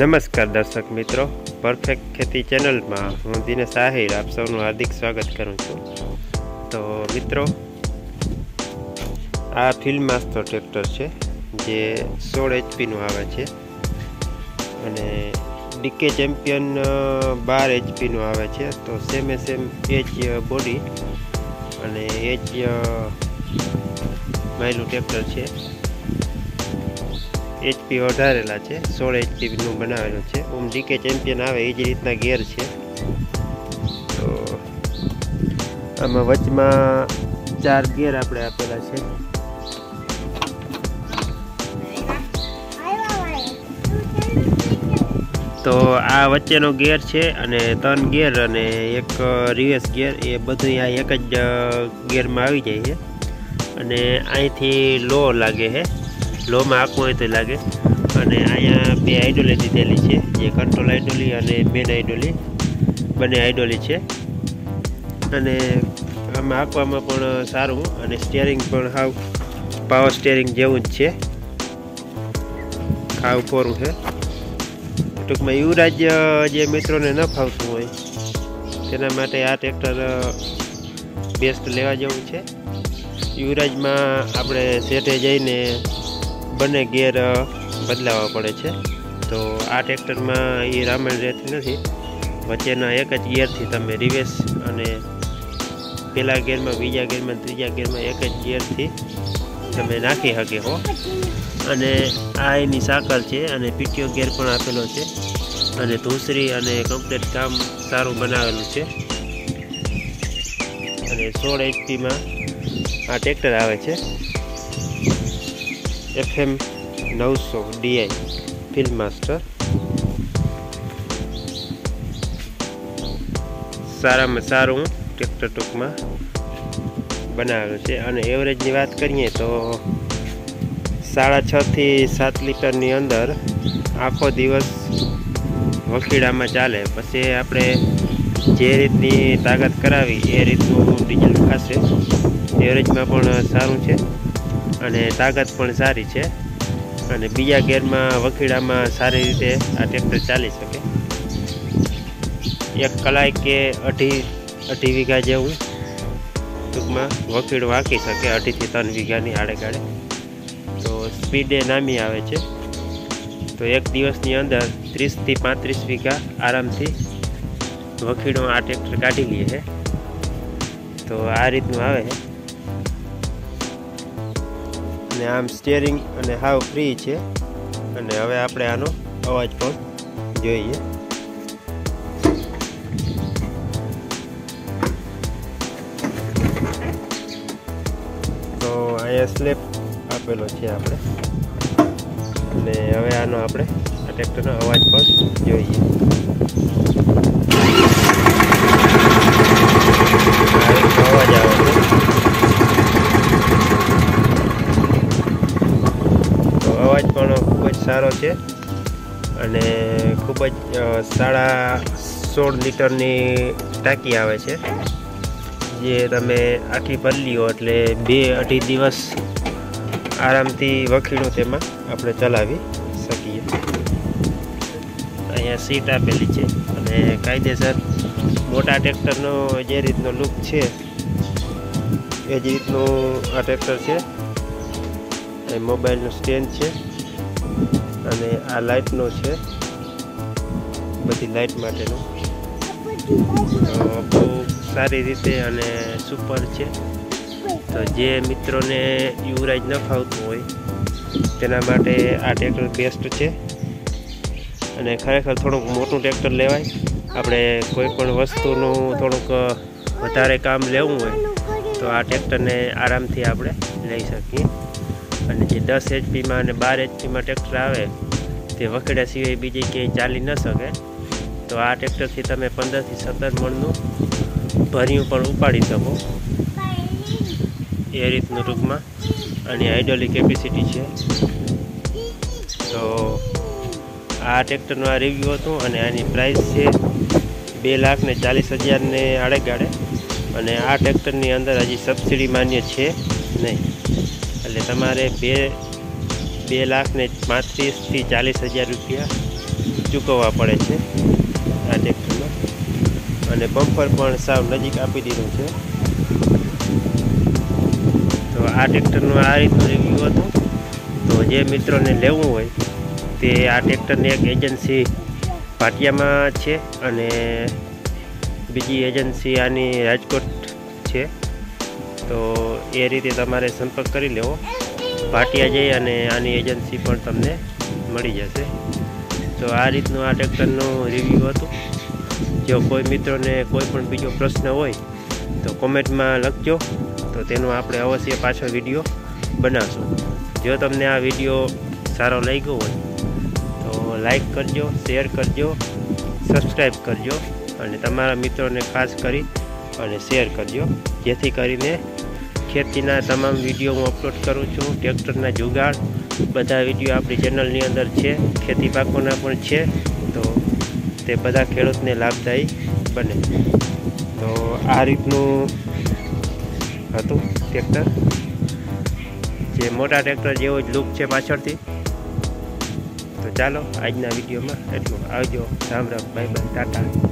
નમસ્કાર દર્શક મિત્રો. પરફેક્ટ ખેતી ચેનલમાં હું દિનેશ આહિર, આપ સૌનું હાર્દિક સ્વાગત કરું છું. તો મિત્રો, આ ફિલ્ડ માસ્ટર ટ્રેક્ટર છે, જે સોળ એચપીનું આવે છે અને ડીકે ચેમ્પિયન બાર એચપીનું આવે છે. તો સેમે સેમ એચ બોડી અને એચ માયલું ટ્રેક્ટર છે. એચપી વધારેલા છે, સોળ એચપીનું બનાવેલું છે. ઓમ ડીકે ચેમ્પિયન આવે એ જ રીતના ગેર છે. તો આમાં વચમાં ચાર ગેર આપણે આપેલા છે. તો આ વચ્ચેનો ગેર છે અને ત્રણ ગેર અને એક રિવર્સ ગેર એ બધું આ એક જ ગેરમાં આવી જાય છે. અને અહીંથી લો લાગે છે. લોમાં આખું હોય તો લાગે. અને અહીંયા બે આઈડોલી દીધેલી છે. જે કંટ્રોલ આઈડોલી અને મેન આઈડોલી બંને આઈડોલી છે. અને આમાં આંકવામાં પણ સારું અને સ્ટિયરિંગ પણ હાવ પાવર સ્ટિયરિંગ જેવું જ છે. હાવ ફોરું છે. ટૂંકમાં યુવરાજ જે મિત્રોને ન ફાવતું હોય, તેના માટે આ ટ્રેક્ટર બેસ્ટ લેવા જેવું છે. યુવરાજમાં આપણે સેટે જઈને બંને ગેર બદલાવવા પડે છે. તો આ ટ્રેક્ટરમાં એ રામાયણ રહેતી નથી. વચ્ચેના એક જ ગિયરથી તમે રિવેસ અને પહેલા ગેરમાં, બીજા ગેરમાં, ત્રીજા ગેરમાં એક જ ગિયરથી તમે નાખી શકે હો. અને આ એની સાકર છે અને પીટીઓ ગેર પણ આપેલો છે. અને ધૂસરી અને કમ્પ્લીટ કામ સારું બનાવેલું છે. અને સોળ એચપીમાં આ ટ્રેક્ટર આવે છે. એફએમ નવસો ડીઆઈ ફિલ્ડ માસ્ટર સારામાં સારું ટ્રેક્ટર ટૂંકમાં બનાવેલું છે. અને એવરેજની વાત કરીએ તો સાડા છથી સાત લીટરની અંદર આખો દિવસ વખીડામાં ચાલે. પછી આપણે જે રીતની તાકાત કરાવી એ રીતનું ડીઝલ ખાશે. એવરેજમાં પણ સારું છે. અને તાકાત પણ સારી છે. અને બીજા ગેરમાં વખીડામાં સારી રીતે આ ટ્રેક્ટર ચાલી શકે. એક કલાક કે અઢી અઢી વીઘા જેવું ટૂંકમાં વકીડ વાંકી શકે અઢીથી ત્રણ વીઘાની આડે ગાડે તો સ્પીડે નામી આવે છે. તો એક દિવસની અંદર ત્રીસથી પાંત્રીસ વીઘા આરામથી વકીડો આ ટ્રેક્ટર કાઢી લઈએ છે. તો આ રીતનું આવે છે. અને આમ સ્ટિયરિંગ અને હાવ ફ્રી છે. અને હવે આપણે આનો અવાજ પણ જોઈએ. તો અહીંયા સ્લેપ આપેલો છે આપણે. અને હવે આનો આપણે આ ટ્રેક્ટરનો અવાજ પણ જોઈએ. અવાજ આવે છે તો અવાજ પણ ખૂબ જ સારો છે અને ખૂબ જ સાડા સોળ લીટરની ટાંકી આવે છે, જે તમે આખી ભરી લો એટલે બે અઢી દિવસ આરામથી વખીણું તેમાં આપણે ચલાવી શકીએ. અહીંયા સીટ આપેલી છે અને કાયદેસર મોટા ટ્રેક્ટરનો જે રીતનો લુક છે, એ જ રીતનું આ ટ્રેક્ટર છે. મોબાઈલનું સ્ટેન્ડ છે. અને આ લાઇટનો છે. બધી લાઇટ માટેનું. બહુ સારી રીતે અને સુપર છે. તો જે મિત્રોને યુવરાજ ન ફાવતું હોય, તેના માટે આ ટ્રેક્ટર બેસ્ટ છે. અને ખરેખર થોડુંક મોટું ટ્રેક્ટર લેવાય. આપણે કોઈ પણ વસ્તુનું થોડુંક વધારે કામ લેવું હોય, તો આ ટ્રેક્ટરને આરામથી આપણે લઈ શકીએ. અને જે દસ એચપીમાં અને બાર એચપીમાં ટ્રેક્ટર આવે તે વખેડા સિવાય બીજી ક્યાંય ચાલી ન શકે. તો આ ટ્રેક્ટરથી તમે પંદરથી સત્તર મણનું ભર્યું પણ ઉપાડી શકો. એ રીતનું ટૂંકમાં. અને આઈડોલી કેપેસિટી છે. તો આ ટ્રેક્ટરનું આ રિવ્યૂ હતું અને આની પ્રાઇસ છે બે લાખ ને ચાલીસ હજારને આડે ગાડે અને આ ટ્રેક્ટરની અંદર હજી સબસિડી માન્ય છે નહીં. એટલે તમારે બે બે લાખ ને પાંત્રીસથી ચાલીસ હજાર રૂપિયા ચૂકવવા પડે છે આ ટ્રેક્ટરમાં અને બમ્પર પણ સાવ નજીક આપી દીધું છે. તો આ ટ્રેક્ટરનું આ રીતનું રિવ્યૂ હતું. તો જે મિત્રોને લેવું હોય તે આ ટ્રેક્ટરની એક એજન્સી પાટિયામાં છે અને બીજી એજન્સી આની રાજકોટ છે. તો એ રીતે તમારે સંપર્ક કરી લેવો. પાટિયા જઈ અને આની એજન્સી પણ તમને મળી જશે. તો આ રીતનું આ ટ્રેક્ટરનું રિવ્યૂ હતું. જો કોઈ મિત્રોને કોઈ પણ બીજો પ્રશ્ન હોય, તો કોમેન્ટમાં લખજો. તો તેનો આપણે અવશ્ય પાછો વીડિયો બનાવશું. જો તમને આ વીડિયો સારો લાગ્યો હોય, તો લાઈક કરજો શેર કરજો સબસ્ક્રાઈબ કરજો અને તમારા મિત્રોને ખાસ કરી અને શેર કરજો. જેથી કરીને ખેતીના તમામ વીડિયો હું અપલોડ કરું છું, ટ્રેક્ટરના જુગાડ, બધા વીડિયો આપણી ચેનલની અંદર છે, ખેતી પાકોના પણ છે, તો તે બધા ખેડૂતને લાભદાયી બને. તો આ રીતનું હતું ટ્રેક્ટર. જે મોટા ટ્રેક્ટર જેવો જ લુક છે પાછળથી. તો ચાલો આજના વિડીયોમાં એટલું. આવજો. રામ રામ. Bye bye. ટાટા.